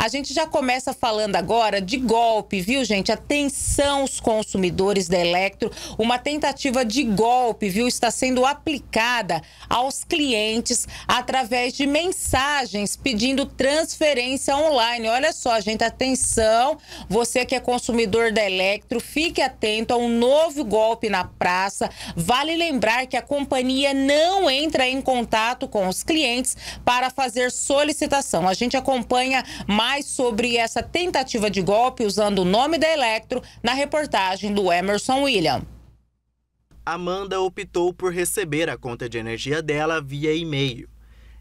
A gente já começa falando agora de golpe, viu, gente? Atenção, os consumidores da Electro. Uma tentativa de golpe, viu, está sendo aplicada aos clientes através de mensagens pedindo transferência online. Olha só, gente, atenção. Você que é consumidor da Electro, fique atento a um novo golpe na praça. Vale lembrar que a companhia não entra em contato com os clientes para fazer solicitação. A gente acompanha mais sobre essa tentativa de golpe usando o nome da Electro na reportagem do Emerson William. Amanda optou por receber a conta de energia dela via e-mail.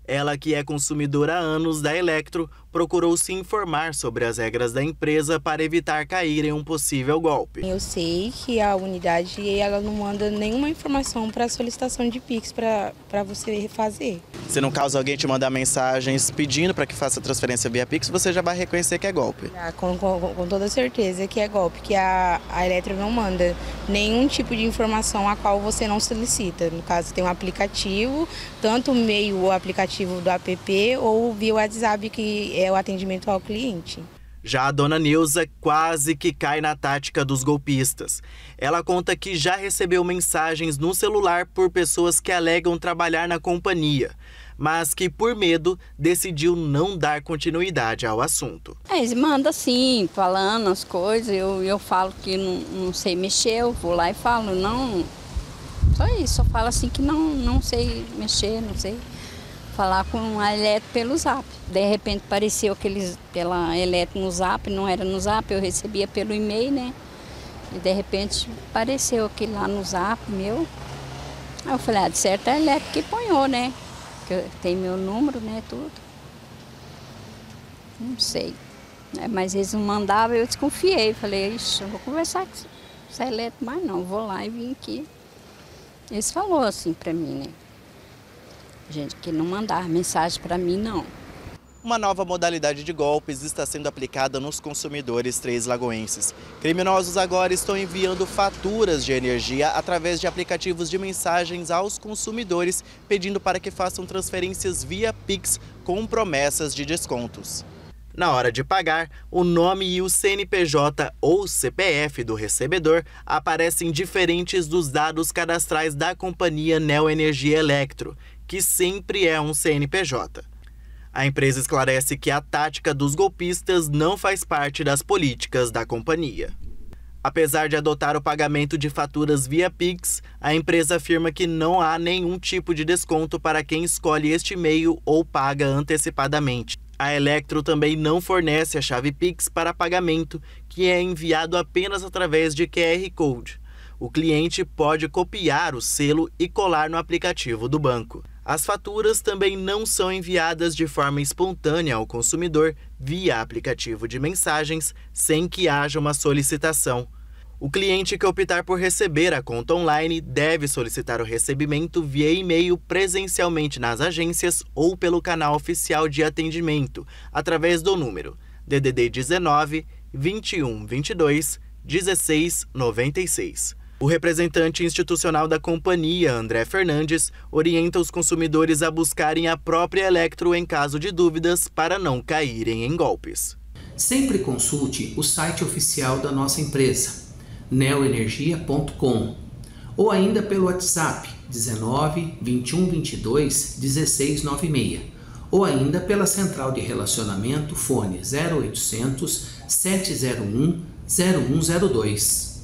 Ela, que é consumidora há anos da Electro, procurou se informar sobre as regras da empresa para evitar cair em um possível golpe. Eu sei que a unidade ela não manda nenhuma informação para solicitação de Pix para você refazer. Se no caso alguém te mandar mensagens pedindo para que faça transferência via Pix, você já vai reconhecer que é golpe. Ah, com, com, com, toda certeza que é golpe, que a, a Eletro não manda nenhum tipo de informação a qual você não solicita. No caso, tem um aplicativo, tanto meio o aplicativo do app ou via WhatsApp que é o atendimento ao cliente. Já a dona Neuza quase que cai na tática dos golpistas. Ela conta que já recebeu mensagens no celular por pessoas que alegam trabalhar na companhia, mas que por medo decidiu não dar continuidade ao assunto. É, eles mandam assim, falando as coisas, eu, eu falo que não, não sei mexer, eu vou lá e falo, não. Só isso, eu falo assim que não, não sei mexer, não sei falar com a Eletro pelo zap. De repente apareceu aqueles pela Eletro no zap, não era no zap, eu recebia pelo e-mail, né? E de repente apareceu aquele lá no zap meu. Aí eu falei, ah, de certo é a Eletro que ponhou, né? Que tem meu número, né? Tudo. Não sei. É, mas eles não mandavam, eu desconfiei. Falei, ixi, não vou conversar com essa Eletro mais não, vou lá e vim aqui. Eles falou assim pra mim, né? Gente que não mandar mensagem para mim, não. Uma nova modalidade de golpes está sendo aplicada nos consumidores três lagoenses. Criminosos agora estão enviando faturas de energia através de aplicativos de mensagens aos consumidores, pedindo para que façam transferências via Pix com promessas de descontos. Na hora de pagar, o nome e o CNPJ ou CPF do recebedor aparecem diferentes dos dados cadastrais da companhia Neoenergia Electro que sempre é um CNPJ. A empresa esclarece que a tática dos golpistas não faz parte das políticas da companhia. Apesar de adotar o pagamento de faturas via Pix, a empresa afirma que não há nenhum tipo de desconto para quem escolhe este meio ou paga antecipadamente. A Electro também não fornece a chave Pix para pagamento, que é enviado apenas através de QR Code. O cliente pode copiar o selo e colar no aplicativo do banco. As faturas também não são enviadas de forma espontânea ao consumidor via aplicativo de mensagens sem que haja uma solicitação. O cliente que optar por receber a conta online deve solicitar o recebimento via e-mail presencialmente nas agências ou pelo canal oficial de atendimento, através do número DDD 19 21 22 16 96. O representante institucional da companhia, André Fernandes, orienta os consumidores a buscarem a própria Electro em caso de dúvidas para não caírem em golpes. Sempre consulte o site oficial da nossa empresa, neoenergia.com, ou ainda pelo WhatsApp 19 21 22 16 96, ou ainda pela central de relacionamento fone 0800 701 0102.